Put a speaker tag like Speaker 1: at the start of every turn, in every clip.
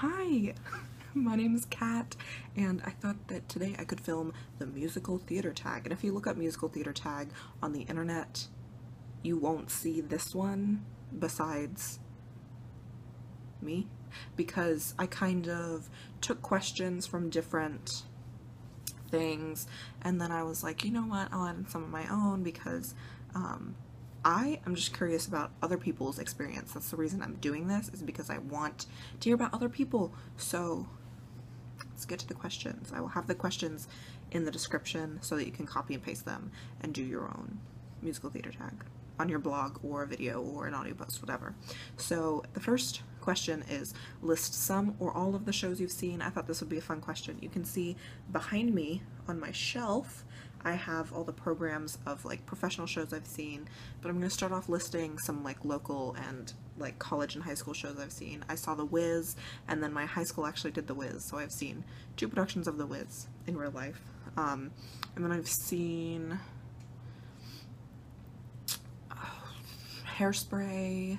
Speaker 1: Hi, my name is Kat, and I thought that today I could film the musical theater tag. And if you look up musical theater tag on the internet, you won't see this one besides me because I kind of took questions from different things and then I was like, you know what, I'll add in some of my own because um, I am just curious about other people's experience. That's the reason I'm doing this is because I want to hear about other people. So let's get to the questions. I will have the questions in the description so that you can copy and paste them and do your own musical theater tag on your blog or a video or an audio post, whatever. So the first question is list some or all of the shows you've seen. I thought this would be a fun question. You can see behind me on my shelf I have all the programs of like professional shows I've seen, but I'm going to start off listing some like local and like college and high school shows I've seen. I saw The Wiz, and then my high school actually did The Wiz, so I've seen two productions of The Wiz in real life. Um, and then I've seen Hairspray,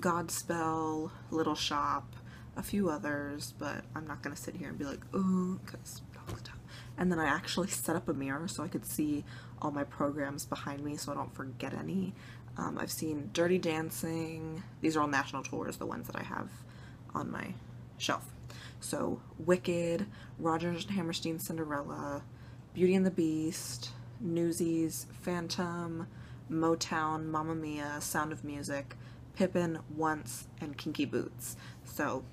Speaker 1: Godspell, Little Shop, a few others, but I'm not going to sit here and be like, oh, because all the time. And then I actually set up a mirror so I could see all my programs behind me so I don't forget any. Um, I've seen Dirty Dancing. These are all national tours, the ones that I have on my shelf. So Wicked, Rodgers and Hammerstein Cinderella, Beauty and the Beast, Newsies, Phantom, Motown, Mamma Mia, Sound of Music, Pippin, Once, and Kinky Boots. So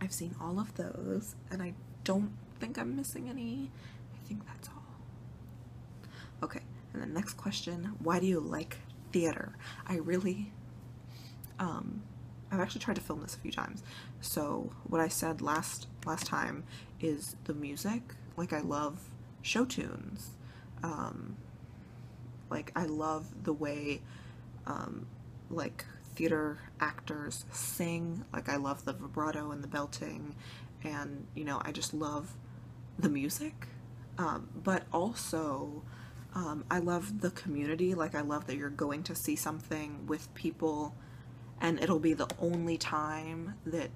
Speaker 1: I've seen all of those, and I don't think I'm missing any. I think that's all. Okay, and the next question, why do you like theater? I really, um, I've actually tried to film this a few times. So what I said last last time is the music. Like I love show tunes. Um, like I love the way um, like theater actors sing. Like I love the vibrato and the belting and you know I just love the music, um, but also um, I love the community. Like, I love that you're going to see something with people, and it'll be the only time that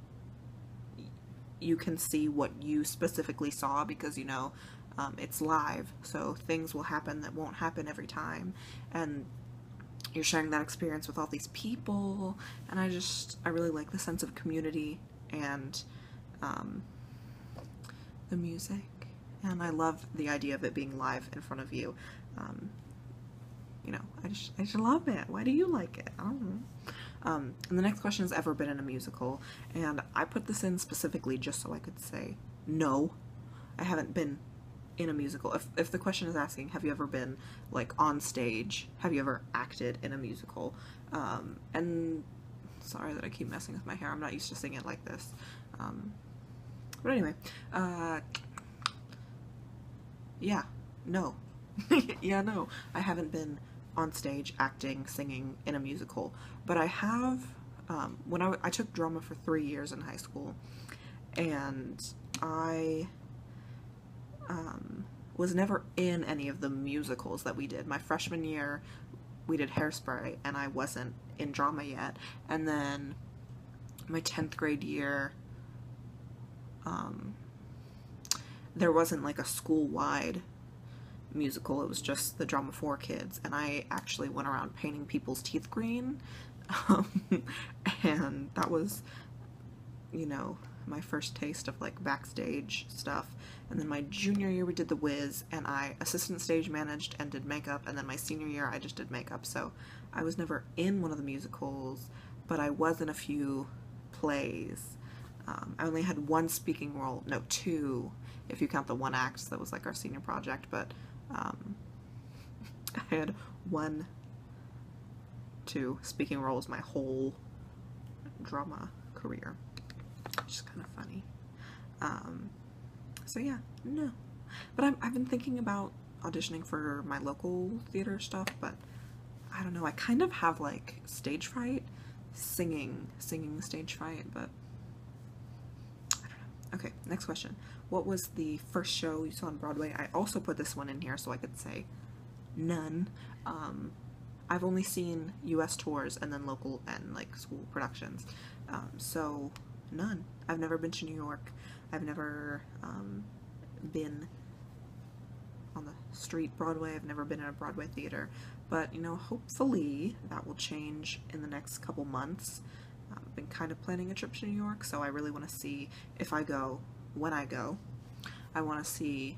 Speaker 1: you can see what you specifically saw because you know um, it's live, so things will happen that won't happen every time, and you're sharing that experience with all these people. And I just, I really like the sense of community and um, the music and I love the idea of it being live in front of you. Um, you know, I just, I just love it. Why do you like it? I don't know. Um, and the next question has ever been in a musical, and I put this in specifically just so I could say no, I haven't been in a musical. If, if the question is asking, have you ever been like on stage? Have you ever acted in a musical? Um, and sorry that I keep messing with my hair. I'm not used to singing it like this. Um, but anyway, uh, yeah, no. yeah, no. I haven't been on stage acting, singing in a musical, but I have, um, when I, I took drama for three years in high school, and I um, was never in any of the musicals that we did. My freshman year, we did Hairspray, and I wasn't in drama yet. And then my 10th grade year, um, there wasn't like a school-wide musical, it was just the drama for kids, and I actually went around painting people's teeth green, um, and that was, you know, my first taste of like backstage stuff. And then my junior year we did The Wiz, and I assistant stage managed and did makeup, and then my senior year I just did makeup, so I was never in one of the musicals, but I was in a few plays. Um, I only had one speaking role, no, two, if you count the one act that was like our senior project, but um, I had one, two speaking roles my whole drama career, which is kind of funny. Um, so yeah, no. But i I've been thinking about auditioning for my local theater stuff, but I don't know, I kind of have like stage fright, singing, singing stage fright, but Okay, next question. What was the first show you saw on Broadway? I also put this one in here so I could say none. Um, I've only seen US tours and then local and like school productions. Um, so none. I've never been to New York. I've never um, been on the street Broadway. I've never been in a Broadway theater. But, you know, hopefully that will change in the next couple months. I've been kind of planning a trip to New York, so I really want to see if I go, when I go, I want to see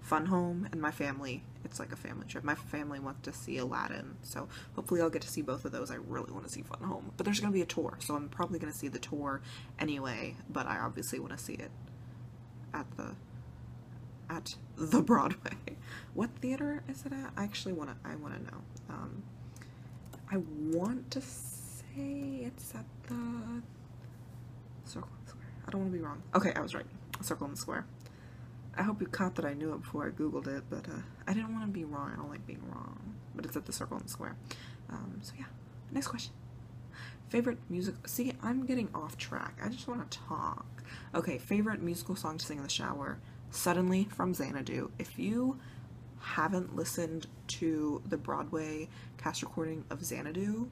Speaker 1: Fun Home and my family. It's like a family trip. My family wants to see Aladdin, so hopefully I'll get to see both of those. I really want to see Fun Home, but there's going to be a tour, so I'm probably going to see the tour anyway, but I obviously want to see it at the at the Broadway. What theater is it at? I actually want to I want to know. Um, I want to say it's at the Circle and Square. I don't want to be wrong. Okay, I was right. Circle and Square. I hope you caught that I knew it before I googled it, but uh, I didn't want to be wrong. I don't like being wrong. But it's at the Circle and Square. Um, so yeah, next question. Favorite music? See, I'm getting off track. I just want to talk. Okay, favorite musical song to sing in the shower? Suddenly from Xanadu. If you haven't listened to the Broadway cast recording of Xanadu,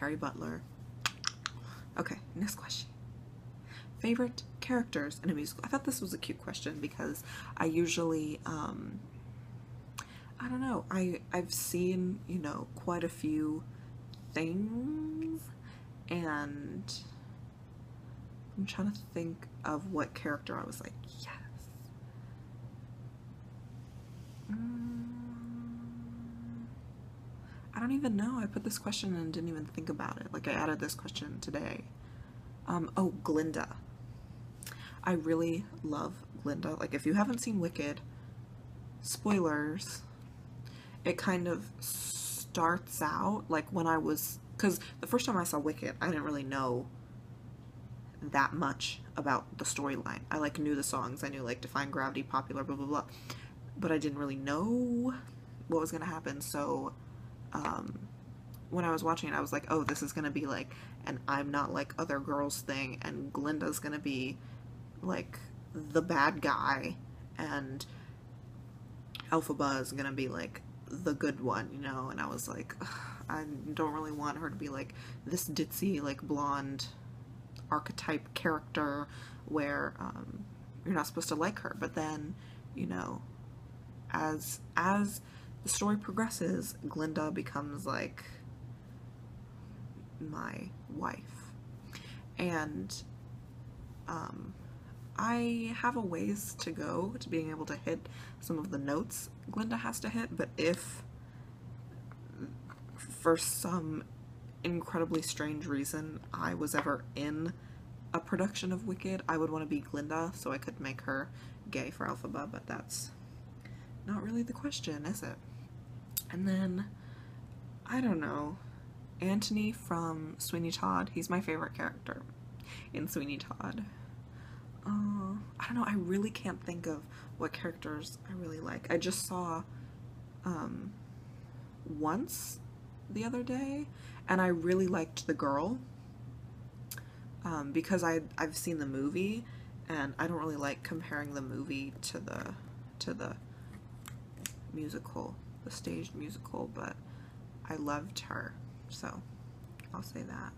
Speaker 1: Kerry Butler. Okay, next question. Favorite characters in a musical? I thought this was a cute question because I usually, um, I don't know, I, I've seen, you know, quite a few things and I'm trying to think of what character I was like, yes. Mm, I don't even know. I put this question and didn't even think about it. Like I added this question today. Um, oh, Glinda. I really love Glinda. Like if you haven't seen Wicked, spoilers, it kind of starts out like when I was because the first time I saw Wicked, I didn't really know that much about the storyline. I like knew the songs. I knew like Defying Gravity, Popular, blah blah blah, but I didn't really know what was gonna happen. So um, when I was watching it, I was like, oh, this is gonna be like an I'm not like other girls thing, and Glinda's gonna be like the bad guy, and Elphaba is gonna be like the good one, you know. And I was like, I don't really want her to be like this ditzy, like blonde archetype character where um, you're not supposed to like her. But then, you know, as as the story progresses, Glinda becomes like my wife, and um, I have a ways to go to being able to hit some of the notes Glinda has to hit. But if for some incredibly strange reason I was ever in a production of Wicked, I would want to be Glinda so I could make her gay for Elphaba, but that's not really the question, is it? And then, I don't know, Anthony from Sweeney Todd, he's my favorite character in Sweeney Todd. Uh, I don't know, I really can't think of what characters I really like. I just saw um, once the other day, and I really liked the girl um, because I I've seen the movie, and I don't really like comparing the movie to the to the musical, the staged musical, but I loved her, so I'll say that.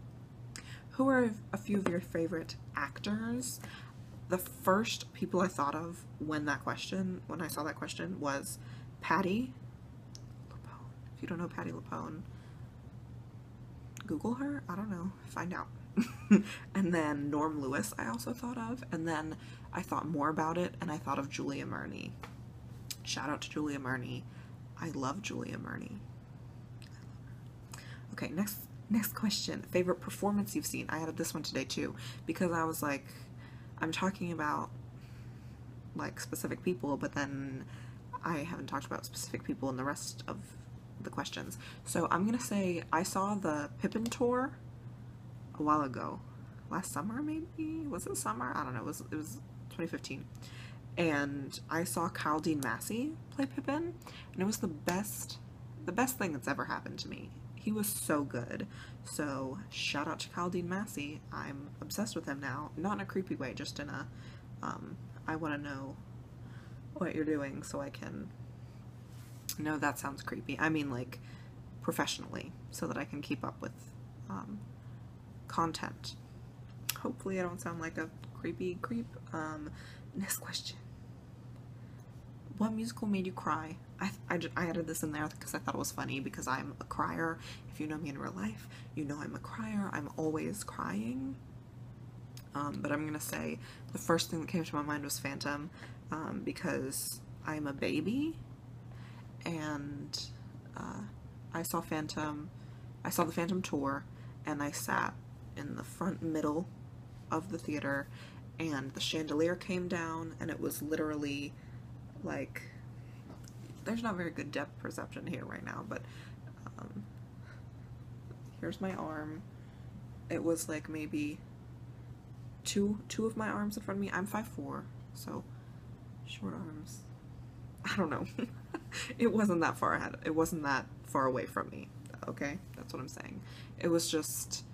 Speaker 1: Who are a few of your favorite actors? The first people I thought of when that question, when I saw that question, was Patti LuPone. If you don't know Patti LuPone, Google her. I don't know. Find out. and then Norm Lewis I also thought of. And then I thought more about it and I thought of Julia Murney. Shout out to Julia Murney. I love Julia Murney. Okay, next next question. Favorite performance you've seen? I added this one today too because I was like, I'm talking about like specific people, but then I haven't talked about specific people in the rest of the questions. So I'm gonna say I saw the Pippin tour a while ago, last summer maybe. Was it summer? I don't know. It was it was 2015, and I saw Kyle Dean Massey play Pippin, and it was the best the best thing that's ever happened to me. He was so good. So shout out to Kyle Dean Massey. I'm obsessed with him now. Not in a creepy way, just in a um, I want to know what you're doing so I can no, that sounds creepy. I mean, like, professionally, so that I can keep up with um, content. hopefully I don't sound like a creepy creep. Um, next question. What musical made you cry? I, I, I added this in there because I thought it was funny because I'm a crier. If you know me in real life, you know I'm a crier. I'm always crying. Um, but I'm gonna say the first thing that came to my mind was Phantom um, because I'm a baby and uh, I saw Phantom, I saw the Phantom tour and I sat in the front middle of the theater and the chandelier came down and it was literally like there's not very good depth perception here right now but um, here's my arm. It was like maybe two two of my arms in front of me. I'm five four so short arms. I don't know. It wasn't that far ahead it wasn't that far away from me okay? That's what I'm saying. It was just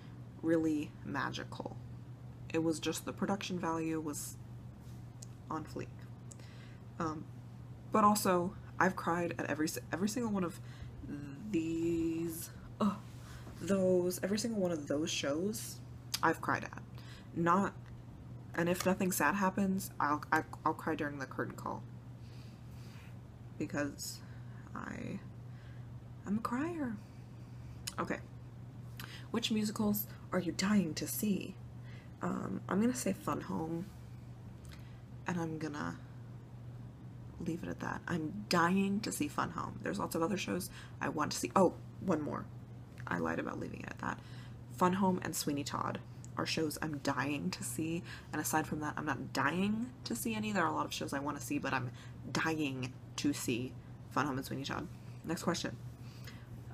Speaker 1: really magical. It was just the production value was on fleek. Um, but also, I've cried at every every single one of these, uh, those every single one of those shows. I've cried at, not, and if nothing sad happens, I'll I, will i will cry during the curtain call because I I'm a crier. Okay, which musicals are you dying to see? Um, I'm gonna say Fun Home, and I'm gonna leave it at that. I'm dying to see Fun Home. There's lots of other shows I want to see. Oh, one more. I lied about leaving it at that. Fun Home and Sweeney Todd are shows I'm dying to see, and aside from that, I'm not dying to see any. There are a lot of shows I want to see, but I'm dying to see Fun Home and Sweeney Todd. Next question.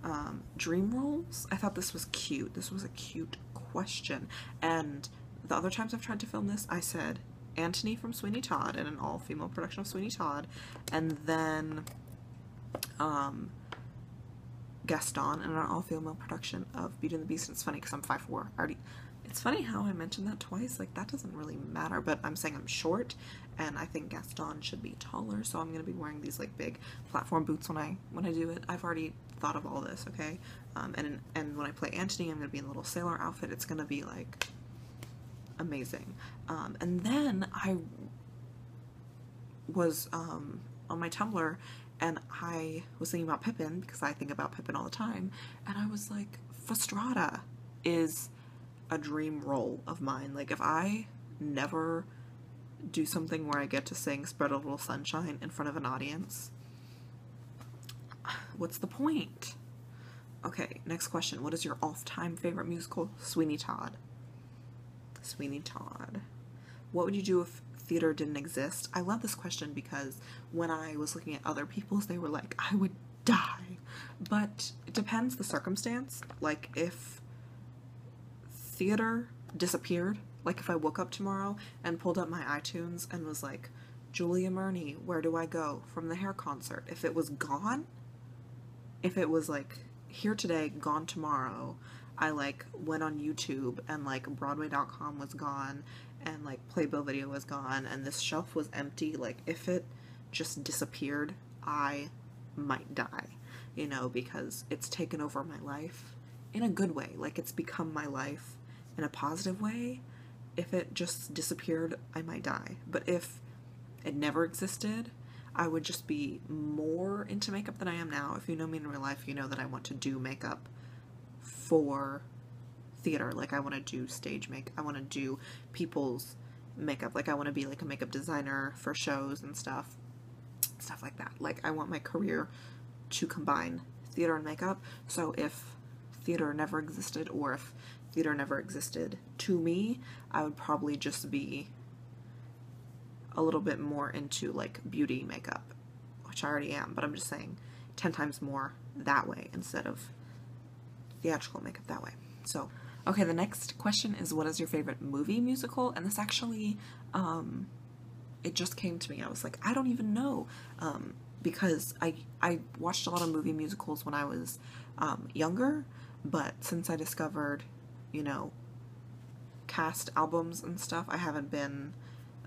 Speaker 1: Um, dream roles? I thought this was cute. This was a cute question, and the other times I've tried to film this, I said Anthony from Sweeney Todd in an all-female production of Sweeney Todd, and then um, Gaston in an all-female production of Beauty and the Beast. And it's funny because I'm 5'4". I already, it's funny how I mentioned that twice. Like, that doesn't really matter, but I'm saying I'm short, and I think Gaston should be taller, so I'm going to be wearing these, like, big platform boots when I when I do it. I've already thought of all this, okay? Um, and, and when I play Anthony, I'm going to be in a little sailor outfit. It's going to be, like, amazing. Um, and then I was um, on my Tumblr and I was thinking about Pippin because I think about Pippin all the time. And I was like, Fastrada is a dream role of mine. Like, if I never do something where I get to sing Spread a Little Sunshine in front of an audience, what's the point? Okay, next question. What is your all-time favorite musical? Sweeney Todd. Sweeney Todd. What would you do if theater didn't exist? I love this question because when I was looking at other people's, they were like, I would die. But it depends the circumstance. Like if theater disappeared, like if I woke up tomorrow and pulled up my iTunes and was like, Julia Murney, where do I go from the hair concert? If it was gone, if it was like here today, gone tomorrow, I like went on YouTube and like Broadway.com was gone and like Playbill video was gone and this shelf was empty. Like if it just disappeared, I might die, you know, because it's taken over my life in a good way. Like it's become my life in a positive way. If it just disappeared, I might die. But if it never existed, I would just be more into makeup than I am now. If you know me in real life, you know that I want to do makeup for theater. Like I want to do stage make. I want to do people's makeup. Like I want to be like a makeup designer for shows and stuff. Stuff like that. Like I want my career to combine theater and makeup. So if theater never existed or if theater never existed to me, I would probably just be a little bit more into like beauty makeup, which I already am, but I'm just saying 10 times more that way instead of theatrical makeup that way. So, okay, the next question is what is your favorite movie musical? And this actually, um, it just came to me. I was like, I don't even know. Um, because I, I watched a lot of movie musicals when I was um, younger, but since I discovered, you know, cast albums and stuff, I haven't been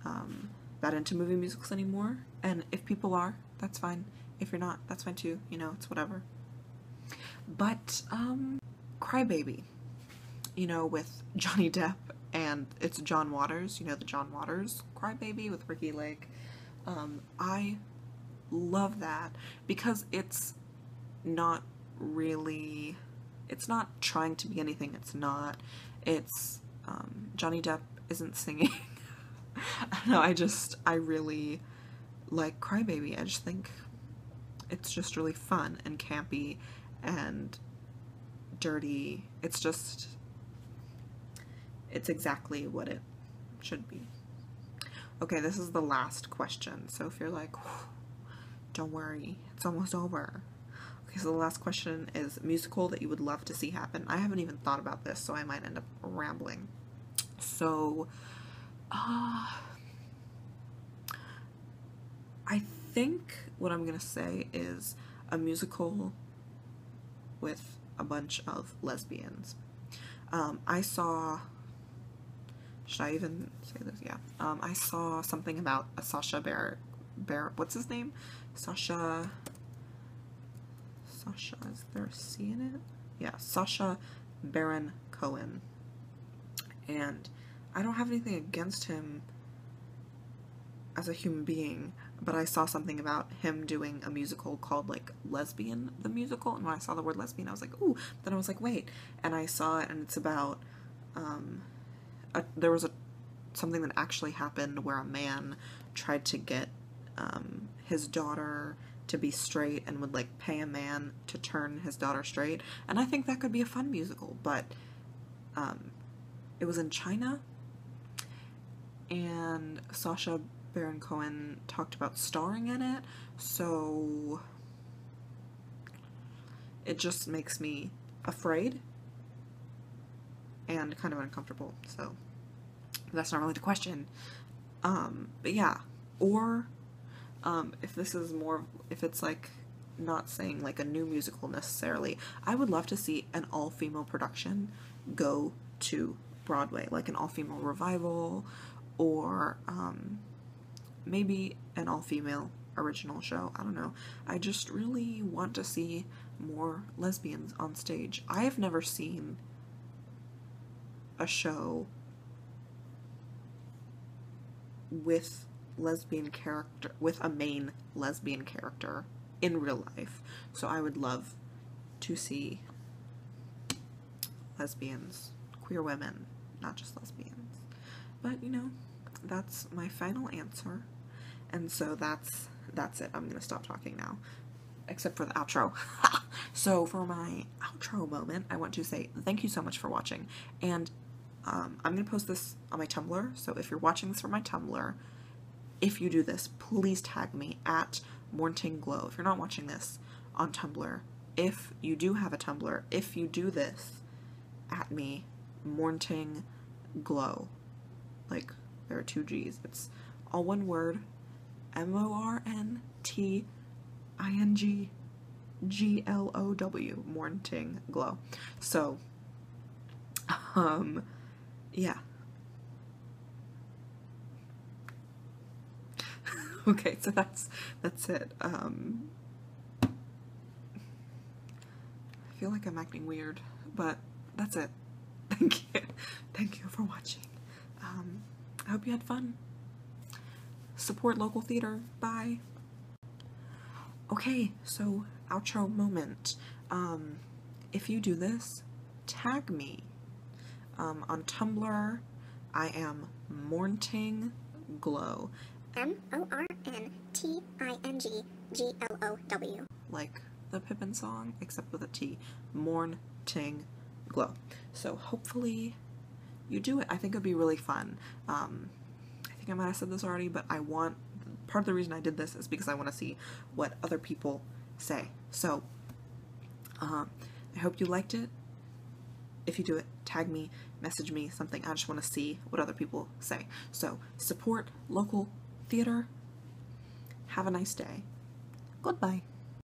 Speaker 1: um, that into movie musicals anymore. And if people are, that's fine. If you're not, that's fine too. You know, it's whatever. But, um, Crybaby, you know, with Johnny Depp and it's John Waters. You know the John Waters Crybaby with Ricki Lake. Um, I love that because it's not really it's not trying to be anything it's not it's um, johnny depp isn't singing know i just i really like crybaby i just think it's just really fun and campy and dirty it's just it's exactly what it should be okay this is the last question so if you're like don't worry it's almost over Okay, so the last question is musical that you would love to see happen. I haven't even thought about this, so I might end up rambling. So, uh, I think what I'm gonna say is a musical with a bunch of lesbians. Um, I saw. Should I even say this? Yeah. Um, I saw something about a Sacha Baron. Baron. What's his name? Sasha, Sasha, is there a C in it? Yeah, Sacha Baron Cohen. And I don't have anything against him as a human being, but I saw something about him doing a musical called like Lesbian the Musical, and when I saw the word lesbian, I was like, ooh. Then I was like, wait, and I saw it, and it's about um, a, there was a something that actually happened where a man tried to get um, his daughter to be straight and would like pay a man to turn his daughter straight. And I think that could be a fun musical, but um, it was in China and Sacha Baron Cohen talked about starring in it, so it just makes me afraid and kind of uncomfortable. So that's not really the question. Um, but yeah, or um, if this is more, if it's like not saying like a new musical necessarily, I would love to see an all female production go to Broadway, like an all female revival or um, maybe an all female original show. I don't know. I just really want to see more lesbians on stage. I have never seen a show with lesbian character with a main lesbian character in real life. So I would love to see lesbians, queer women, not just lesbians. But you know, that's my final answer. And so that's that's it. I'm to stop talking now. Except for the outro. so for my outro moment, I want to say thank you so much for watching. And um, I'm to post this on my Tumblr. So if you're watching this from my Tumblr, if you do this, please tag me at Mornting Glow. If you're not watching this on Tumblr, if you do have a Tumblr, if you do this, at me, Mornting Glow. Like, there are two G's. It's all one word, M O R N T I N G G L O W, Mornting Glow. So, um, yeah. okay, so that's that's it. Um, I feel like I'm acting weird, but that's it. Thank you, thank you for watching. Um, I hope you had fun. Support local theater. Bye. Okay, so outro moment. Um, if you do this, tag me. Um, on Tumblr, I am Mornting Glow.
Speaker 2: M O R N T I N G G L O W.
Speaker 1: Like the Pippin song, except with a T. Morn Ting Glow. So hopefully you do it. I think it'd be really fun. Um, I might have said this already, but I want part of the reason I did this is because I want to see what other people say. So um, I hope you liked it. If you do it, tag me, message me, something. I just want to see what other people say. So support local theater. Have a nice day. Goodbye.